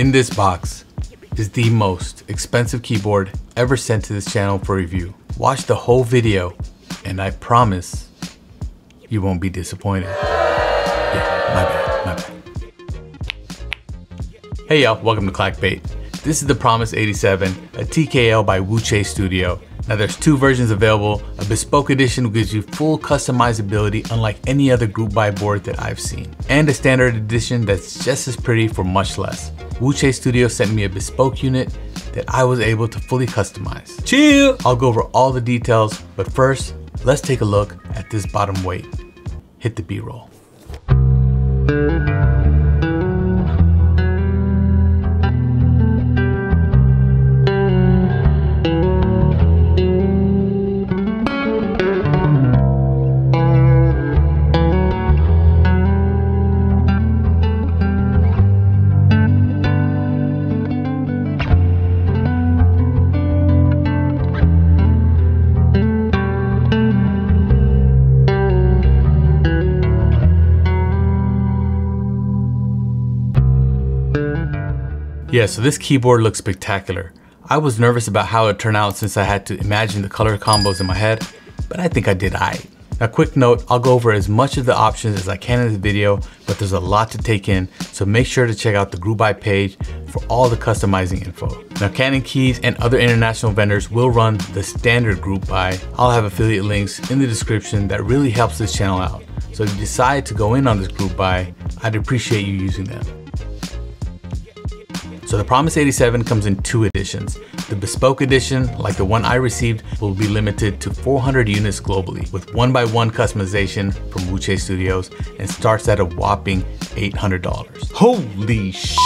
In this box is the most expensive keyboard ever sent to this channel for review. Watch the whole video and I promise you won't be disappointed. Yeah, my bad, my bad. Hey y'all, welcome to Clackbait. This is the Promise 87, a TKL by Wuque Studio. Now there's two versions available. A bespoke edition gives you full customizability unlike any other group buy board that I've seen. And a standard edition that's just as pretty for much less. Wuque Studio sent me a bespoke unit that I was able to fully customize. Chill! I'll go over all the details, but first, let's take a look at this bottom weight. Hit the B-roll. Yeah, so this keyboard looks spectacular. I was nervous about how it turned out since I had to imagine the color combos in my head, but I think I did aight. Now quick note, I'll go over as much of the options as I can in this video, but there's a lot to take in, so make sure to check out the group buy page for all the customizing info. Now CannonKeys and other international vendors will run the standard group buy. I'll have affiliate links in the description that really helps this channel out. So if you decide to go in on this group buy, I'd appreciate you using them. So the Promise 87 comes in two editions. The Bespoke edition, like the one I received, will be limited to 400 units globally with one by one customization from Wuque Studios and starts at a whopping $800. Holy sh!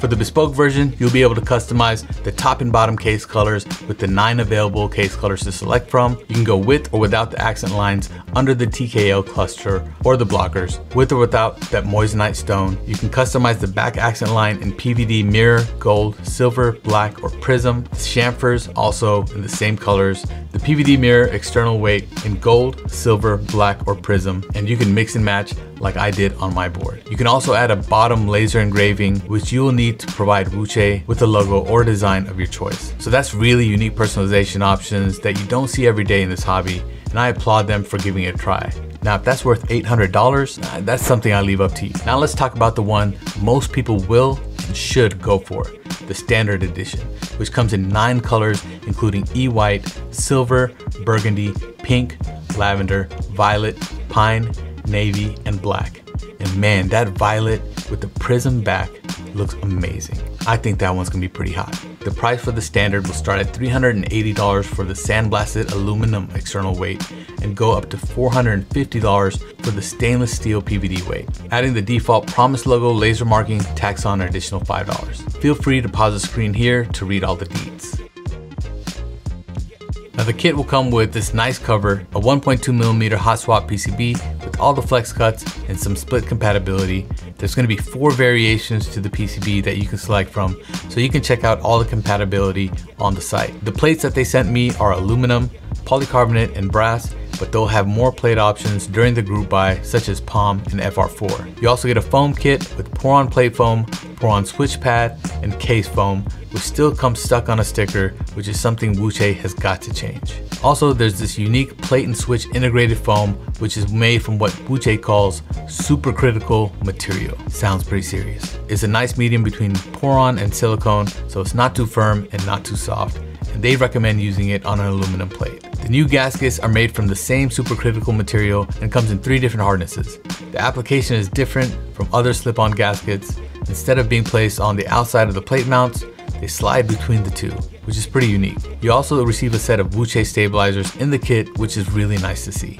For the bespoke version, you'll be able to customize the top and bottom case colors with the nine available case colors to select from. You can go with or without the accent lines under the TKL cluster or the blockers, with or without that moissanite stone. You can customize the back accent line in PVD mirror, gold, silver, black, or prism. The chamfers also in the same colors. The PVD mirror external weight in gold, silver, black, or prism, and you can mix and match like I did on my board. You can also add a bottom laser engraving, which you will need to provide Wuque with a logo or design of your choice. So that's really unique personalization options that you don't see every day in this hobby, and I applaud them for giving it a try. Now, if that's worth $800, that's something I leave up to you. Now let's talk about the one most people will and should go for, the standard edition, which comes in nine colors, including E-white, silver, burgundy, pink, lavender, violet, pine, navy, and black. And man, that violet with the prism back looks amazing. I think that one's gonna be pretty hot. The price for the standard will start at $380 for the sandblasted aluminum external weight and go up to $450 for the stainless steel PVD weight. Adding the default Promise logo laser marking tacks on an additional $5. Feel free to pause the screen here to read all the deets. Now the kit will come with this nice cover, a 1.2 millimeter hot swap PCB all the flex cuts and some split compatibility. There's going to be four variations to the PCB that you can select from, so you can check out all the compatibility on the site. The plates that they sent me are aluminum, polycarbonate, and brass, but they'll have more plate options during the group buy, such as POM and FR4. You also get a foam kit with Poron plate foam, Poron switch pad, and case foam, which still comes stuck on a sticker, which is something Wuque has got to change. Also, there's this unique plate and switch integrated foam, which is made from what Wuque calls supercritical material. Sounds pretty serious. It's a nice medium between Poron and silicone, so it's not too firm and not too soft, and they recommend using it on an aluminum plate. The new gaskets are made from the same supercritical material and comes in three different hardnesses. The application is different from other slip-on gaskets. Instead of being placed on the outside of the plate mounts, they slide between the two, which is pretty unique. You also receive a set of Wuque stabilizers in the kit, which is really nice to see.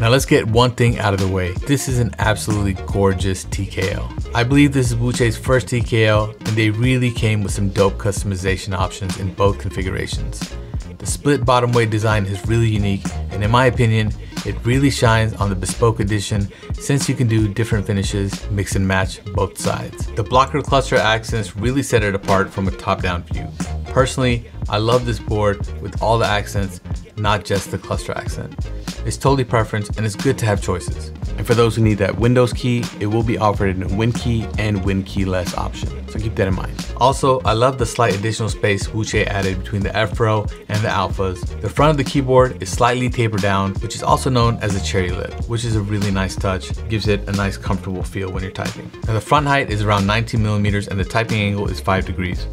Now let's get one thing out of the way. This is an absolutely gorgeous TKL. I believe this is Wuque's first TKL and they really came with some dope customization options in both configurations. The split bottom weight design is really unique and in my opinion, it really shines on the bespoke edition since you can do different finishes, mix and match both sides. The blocker cluster accents really set it apart from a top-down view. Personally, I love this board with all the accents, not just the cluster accent. It's totally preference and it's good to have choices. And for those who need that Windows key, it will be offered in a WinKey and WinKeyless option. So keep that in mind. Also, I love the slight additional space Wuque added between the F Pro and the Alphas. The front of the keyboard is slightly tapered down, which is also known as a cherry lip, which is a really nice touch. Gives it a nice comfortable feel when you're typing. Now the front height is around 19 millimeters and the typing angle is 5 degrees.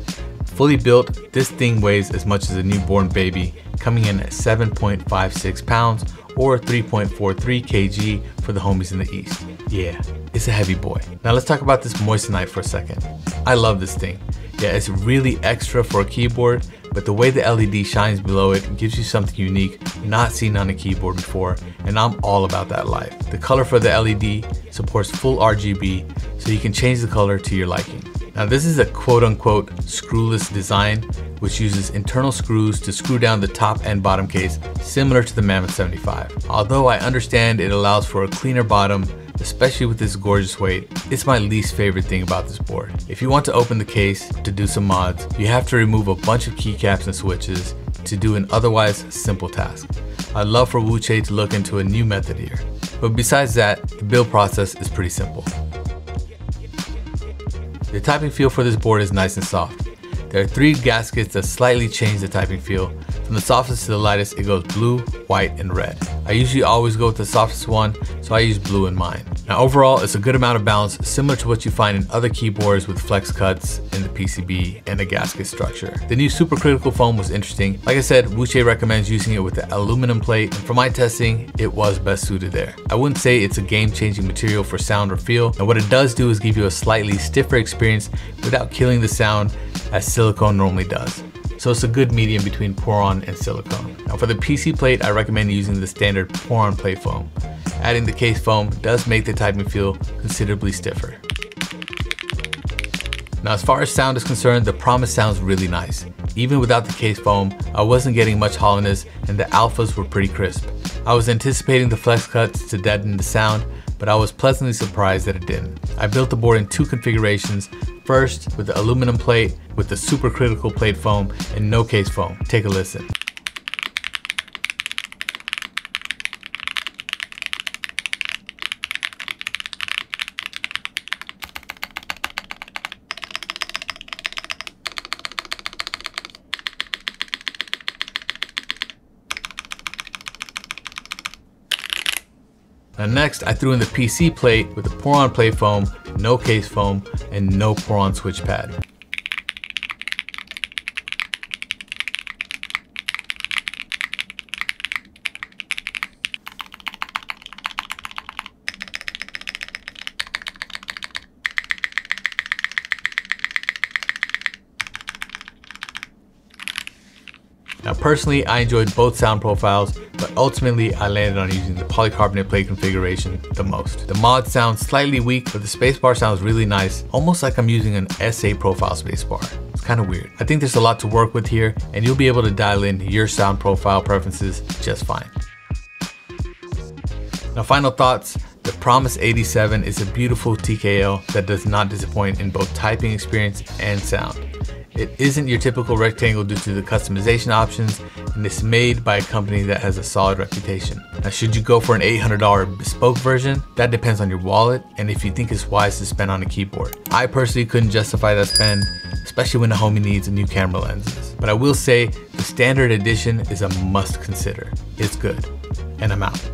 Fully built, this thing weighs as much as a newborn baby, coming in at 7.56 pounds or 3.43 kg for the homies in the east. Yeah, it's a heavy boy. Now let's talk about this moissanite for a second. I love this thing. Yeah, it's really extra for a keyboard, but the way the LED shines below it gives you something unique not seen on a keyboard before, and I'm all about that life. The color for the LED supports full RGB, so you can change the color to your liking. Now this is a quote unquote screwless design, which uses internal screws to screw down the top and bottom case, similar to the Mammoth 75. Although I understand it allows for a cleaner bottom, especially with this gorgeous weight, it's my least favorite thing about this board. If you want to open the case to do some mods, you have to remove a bunch of keycaps and switches to do an otherwise simple task. I'd love for Wuque to look into a new method here. But besides that, the build process is pretty simple. The typing feel for this board is nice and soft. There are three gaskets that slightly change the typing feel. From the softest to the lightest, it goes blue, white, and red. I usually always go with the softest one, so I use blue in mine. Now overall, it's a good amount of balance, similar to what you find in other keyboards with flex cuts in the PCB and a gasket structure. The new supercritical foam was interesting. Like I said, Wuque recommends using it with the aluminum plate, and for my testing, it was best suited there. I wouldn't say it's a game-changing material for sound or feel, and what it does do is give you a slightly stiffer experience without killing the sound as silicone normally does. So it's a good medium between Poron and silicone. Now for the PC plate, I recommend using the standard Poron plate foam. Adding the case foam does make the typing feel considerably stiffer. Now as far as sound is concerned, the Promise sounds really nice. Even without the case foam, I wasn't getting much hollowness and the alphas were pretty crisp. I was anticipating the flex cuts to deaden the sound, but I was pleasantly surprised that it didn't. I built the board in two configurations, first with the aluminum plate with the supercritical plate foam and no case foam. Take a listen. Now next, I threw in the PC plate with the Poron plate foam, no case foam, and no Poron switch pad. Now personally, I enjoyed both sound profiles, but ultimately I landed on using the polycarbonate plate configuration the most. The mod sounds slightly weak, but the spacebar sounds really nice, almost like I'm using an SA profile spacebar. It's kind of weird. I think there's a lot to work with here, and you'll be able to dial in your sound profile preferences just fine. Now final thoughts, the Promise 87 is a beautiful TKL that does not disappoint in both typing experience and sound. It isn't your typical rectangle due to the customization options and it's made by a company that has a solid reputation. Now should you go for an $800 bespoke version? That depends on your wallet and if you think it's wise to spend on a keyboard. I personally couldn't justify that spend, especially when the homie needs a new camera lenses. But I will say the standard edition is a must consider. It's good and I'm out.